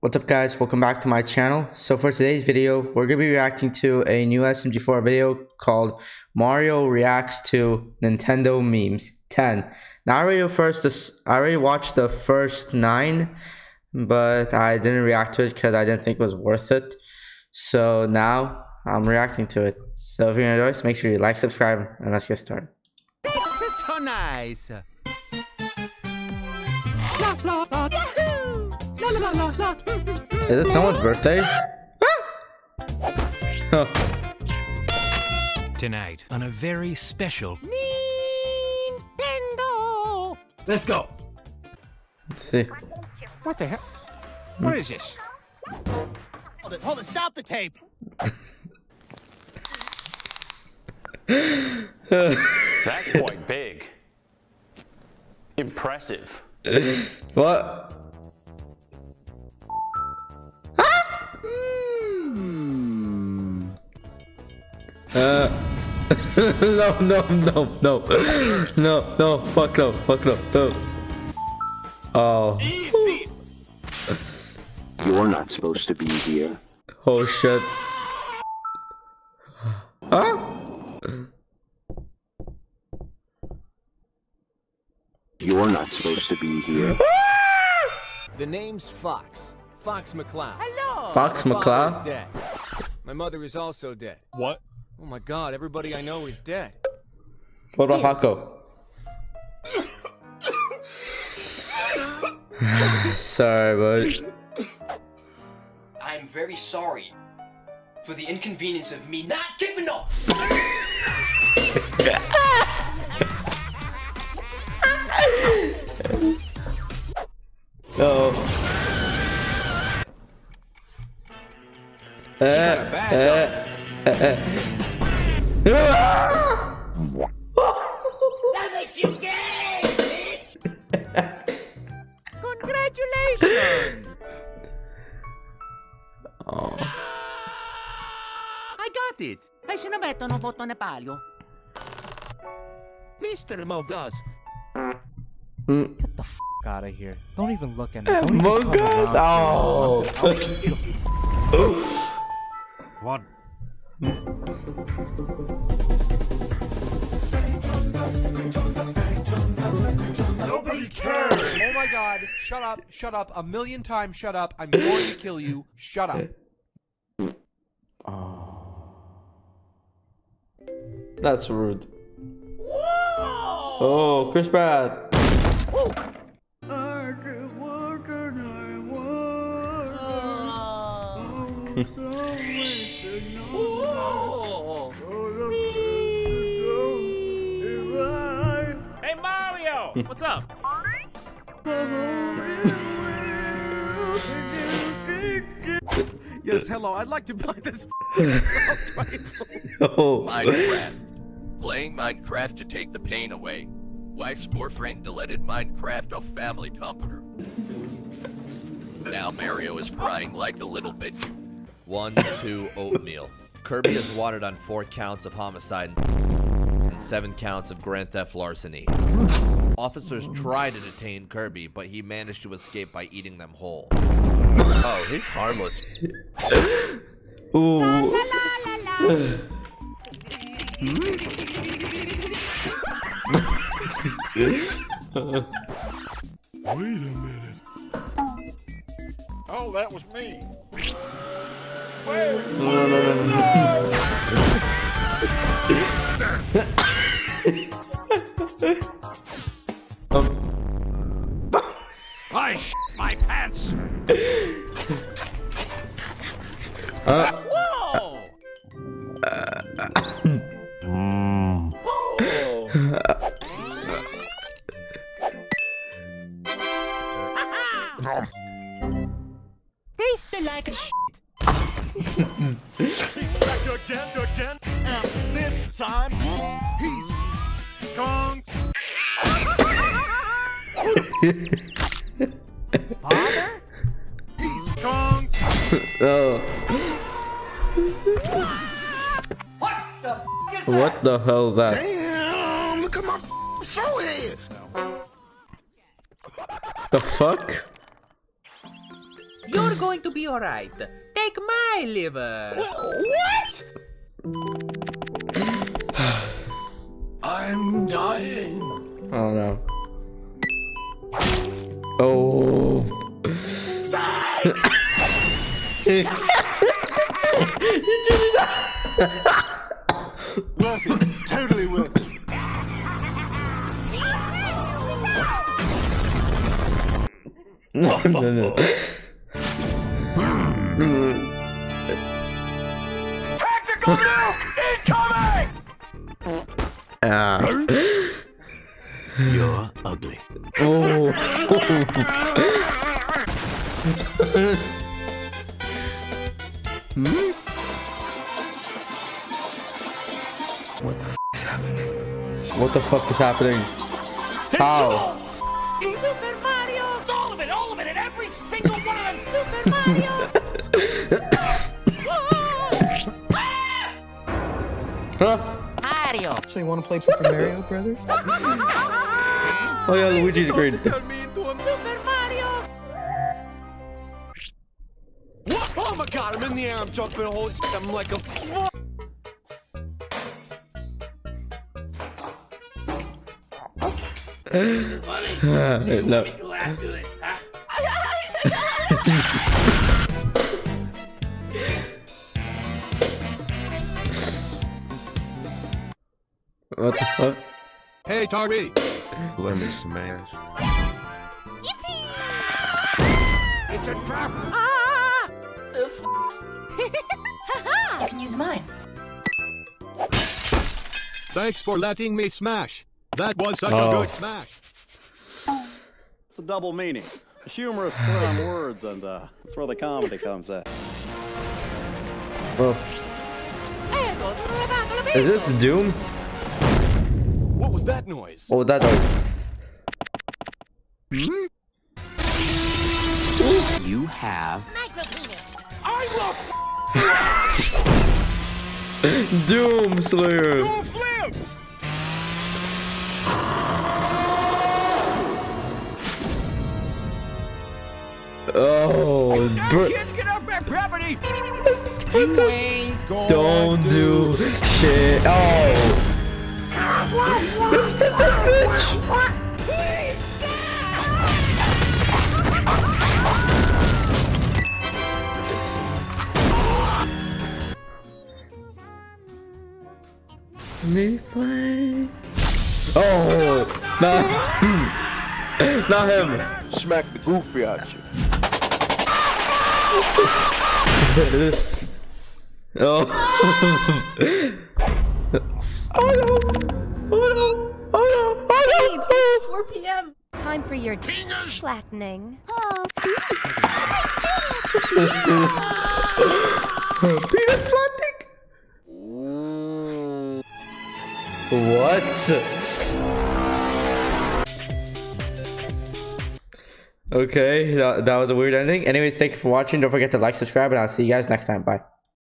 What's up guys, welcome back to my channel. So for today's video, we're going to be reacting to a new SMG4 video called Mario Reacts to Nintendo Memes 10. Now I already, first, I already watched the first 9, but I didn't react to it because I didn't think it was worth it. So now I'm reacting to it. So if you're this, make sure you like, subscribe, and let's get started. This is so nice. Is it someone's birthday? Huh. Tonight, on a very special Nintendo. Let's go. Let's see. What the hell? Hmm. What is this? Hold it, hold it, stop the tape. That's quite big. Impressive. What? Uh, no, no, no, no, no, no, fuck no, fuck no, no. Oh, Easy. You're not supposed to be here. oh shit. Huh? You're not supposed to be here. The name's Fox. Fox McCloud. Hello. Fox My father is McCloud? dead. My mother is also dead. What? Oh my god, everybody I know is dead. What about Paco? Sorry, bud. I'm very sorry for the inconvenience of me not keeping up. Congratulations. Oh. I got it. Sino ba ito ng photo na palyo? Mr. Mogus. Mm. Get the f out of here. Don't even look at me. Don't even come Mocha? around Oh. What? Nobody cares. Oh my god, shut up, shut up, a million times shut up. I'm going to kill you. Shut up. Ah. That's rude. Whoa! Oh, Chris Pratt. Hey What's up? Yes, hello, I'd like to buy this. Oh. Minecraft. Playing Minecraft to take the pain away. Wife's boyfriend deleted Minecraft off family computer. Now Mario is crying like a little bitch. One, two, oatmeal. Kirby is watered on four counts of homicide and seven counts of grand theft larceny. Officers tried to detain Kirby, but he managed to escape by eating them whole. Oh, he's harmless. Ooh. Wait a minute. Oh, that was me. No, no, no, no, no. Uh, Whoa! Tastes like a sh- again, again, and this time he's gone. Father? He's gone. oh. What the hell is that? Damn! Look at my forehead. The fuck? You're You're going to be alright. Take my liver. What? I'm dying. Oh no. Oh. worth it. Totally worth it. No, no, no. Tactical nuke incoming! Ah. You're ugly. Oh. What the fuck is happening? How? Super Mario! It's all of it, all of it, and every single one of them! Super Mario! Huh? Mario. So you want to play Super Mario Brothers? Oh yeah, Luigi's great. Super Mario! What? Oh my god, I'm in the air, I'm jumping, holy shit, I'm like a... no. What the fuck? Hey, Tarby! Let me smash. Yippee! It's a trap! Ah! you can use mine. Thanks for letting me smash. That was such Oh. a good smash. It's a double meaning. A humorous play on words, and uh, that's where the comedy comes in. Oh. Is this Doom? What was that noise? Oh, that noise. You have Doom Slayer. Oh, bro. Kids, get off my property! Don't do shit. Oh. Let's put that bitch. Me play. Oh, not, not him. Smack the goofy out you. Oh. oh no! Oh no! Oh no! Oh no! It's 4 p.m. Time for your penis flattening. Oh, Penis flattening? What? Okay, that, that was a weird ending. Anyways, thank you for watching. Don't forget to like, subscribe, and I'll see you guys next time. Bye.